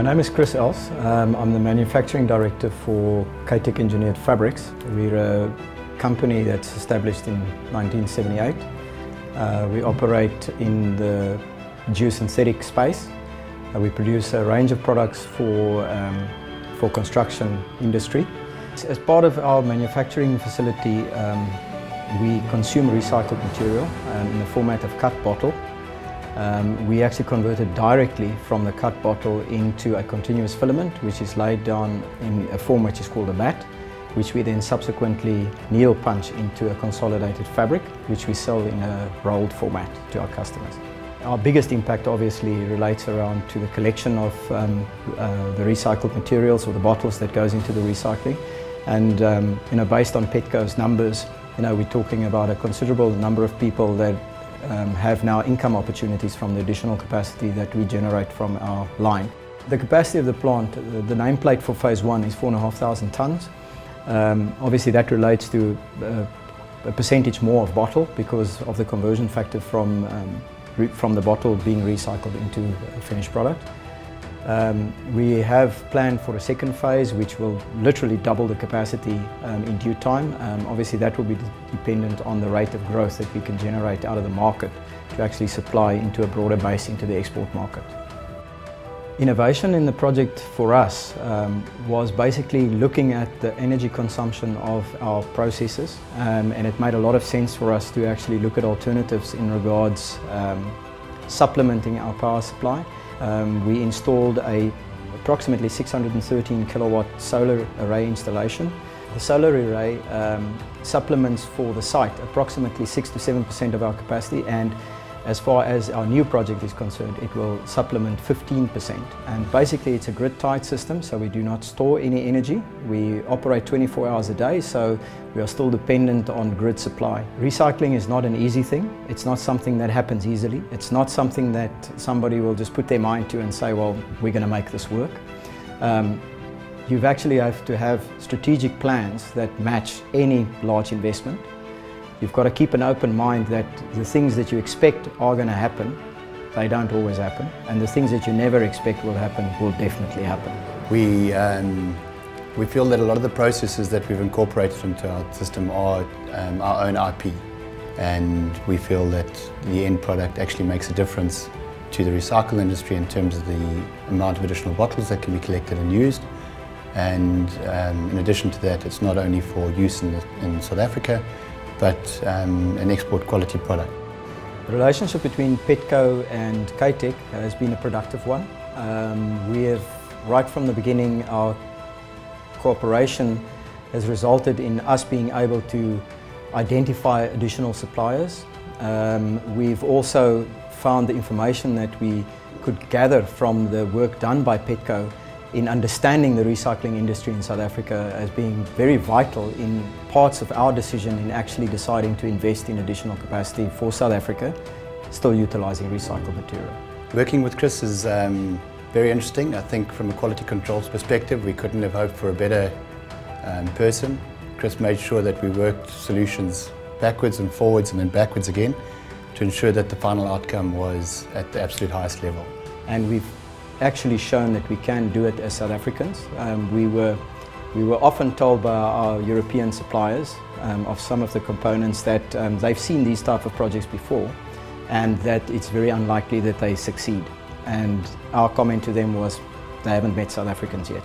My name is Chris Els. Um, I'm the manufacturing director for Kaytech Engineered Fabrics. We're a company that's established in 1978. Uh, we operate in the geosynthetic space. Uh, we produce a range of products for, um, for construction industry. As part of our manufacturing facility, um, we consume recycled material um, in the format of cut bottle. Um, we actually converted directly from the cut bottle into a continuous filament which is laid down in a form which is called a mat which we then subsequently needle punch into a consolidated fabric which we sell in a rolled format to our customers. Our biggest impact obviously relates around to the collection of um, uh, the recycled materials or the bottles that goes into the recycling and um, you know based on Petco's numbers you know we're talking about a considerable number of people that um, have now income opportunities from the additional capacity that we generate from our line. The capacity of the plant, the nameplate for phase one is 4,500 tonnes. Um, obviously that relates to uh, a percentage more of bottle because of the conversion factor from, um, from the bottle being recycled into a finished product. Um, we have planned for a second phase which will literally double the capacity um, in due time. Um, obviously that will be dependent on the rate of growth that we can generate out of the market to actually supply into a broader base into the export market. Innovation in the project for us um, was basically looking at the energy consumption of our processes um, and it made a lot of sense for us to actually look at alternatives in regards um, supplementing our power supply um, we installed a approximately 613 kilowatt solar array installation. The solar array um, supplements for the site approximately 6 to 7% of our capacity and as far as our new project is concerned, it will supplement 15%. And basically it's a grid-tied system, so we do not store any energy. We operate 24 hours a day, so we are still dependent on grid supply. Recycling is not an easy thing. It's not something that happens easily. It's not something that somebody will just put their mind to and say, well, we're going to make this work. Um, you actually have to have strategic plans that match any large investment. You've got to keep an open mind that the things that you expect are going to happen, they don't always happen. And the things that you never expect will happen will definitely happen. We, um, we feel that a lot of the processes that we've incorporated into our system are um, our own IP. And we feel that the end product actually makes a difference to the recycle industry in terms of the amount of additional bottles that can be collected and used. And um, in addition to that, it's not only for use in, the, in South Africa, but um, an export quality product. The relationship between Petco and Kaytech has been a productive one. Um, we have, right from the beginning, our cooperation has resulted in us being able to identify additional suppliers. Um, we've also found the information that we could gather from the work done by Petco in understanding the recycling industry in South Africa as being very vital in parts of our decision in actually deciding to invest in additional capacity for South Africa, still utilising recycled material. Working with Chris is um, very interesting. I think from a quality controls perspective, we couldn't have hoped for a better um, person. Chris made sure that we worked solutions backwards and forwards and then backwards again to ensure that the final outcome was at the absolute highest level. And we've actually shown that we can do it as South Africans. Um, we, were, we were often told by our European suppliers um, of some of the components that um, they've seen these type of projects before and that it's very unlikely that they succeed. And our comment to them was, they haven't met South Africans yet.